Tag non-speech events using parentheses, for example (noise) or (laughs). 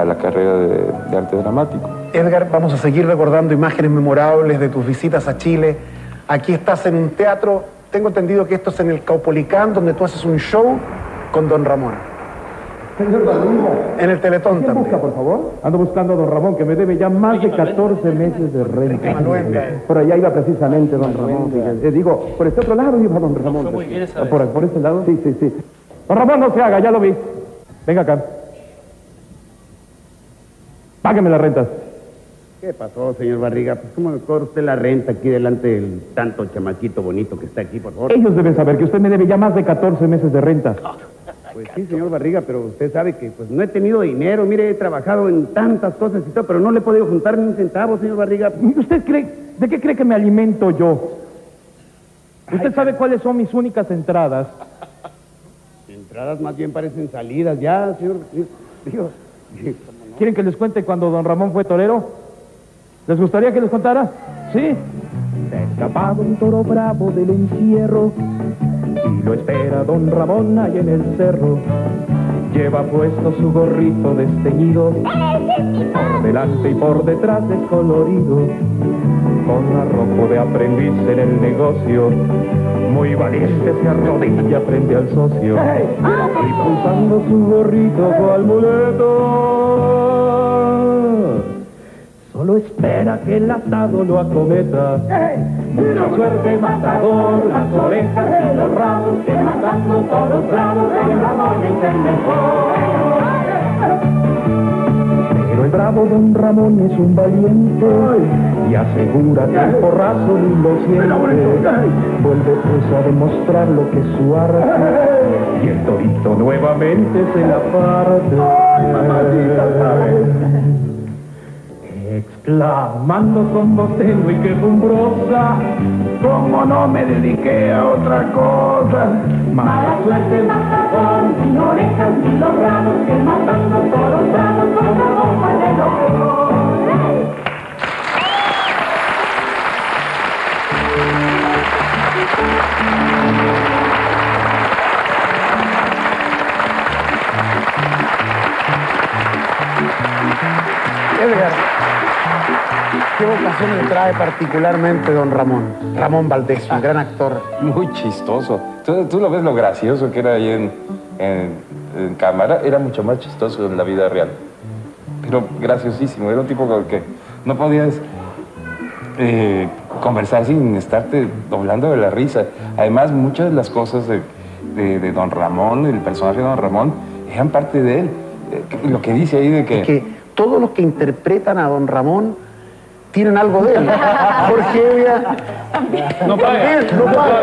a la carrera de, de arte dramático. Edgar, vamos a seguir recordando imágenes memorables de tus visitas a Chile. Aquí estás en un teatro, tengo entendido que esto es en el Caupolicán, donde tú haces un show con Don Ramón. Señor Valdivia, En el Teletón ¿qué busca, también. por favor? Ando buscando a don Ramón, que me debe ya más de 14 meses de renta. Por allá iba precisamente don Ramón. Eh, digo, por este otro lado iba don Ramón. Ah, Por, por ese lado, sí, sí, sí. Don Ramón, no se haga, ya lo vi. Venga acá. Págame las rentas. ¿Qué pasó, señor Barriga? Pues, ¿cómo me cobra usted la renta aquí delante del tanto chamaquito bonito que está aquí, por favor? Ellos deben saber que usted me debe ya más de 14 meses de renta. (laughs) Pues sí, señor Barriga, pero usted sabe que pues no he tenido dinero. Mire, he trabajado en tantas cosas y todo, pero no le he podido juntar ni un centavo, señor Barriga. ¿Usted cree, de qué cree que me alimento yo? ¿Usted sabe cuáles son mis únicas entradas? Entradas más bien parecen salidas ya, señor. Digo, ¿Quieren que les cuente cuando don Ramón fue torero? ¿Les gustaría que les contara? ¿Sí? Se ha escapado un toro bravo del encierro y lo espera don Ramón ahí en el cerro. Lleva puesto su gorrito desteñido, por delante y por detrás descolorido, con arrojo de aprendiz en el negocio. Muy valiente se arrodilla frente al socio y pulsando su gorrito cual muleto. Que el asado lo acometa. Mucha suerte, matador, las orejas y los rabos, que matando todos bravos, el Ramón es el mejor. Pero el bravo don Ramón es un valiente y asegura que el porrazo ni lo siente. Vuelve pues a demostrar lo que es su arte y el torito nuevamente se la parte. Exclamando con voz tenue y quejumbrosa, como no me dediqué a otra cosa. Mala suerte, matador, sin orejas ni los ramos, que matando todos bravos con la bomba de los Edgar, ¿qué vocación le trae particularmente Don Ramón? Ramón Valdés, un gran actor. Muy chistoso. Tú, tú lo ves lo gracioso que era ahí en, en- en cámara, era mucho más chistoso en la vida real. Pero graciosísimo, era un tipo con el que no podías eh, conversar sin estarte doblando de la risa. Además, muchas de las cosas de, de- de Don Ramón, el personaje de Don Ramón, eran parte de él. Eh, lo que dice ahí de que... Que todos los que interpretan a Don Ramón tienen algo de él. (laughs) Jorge Evia. No paga. No paga.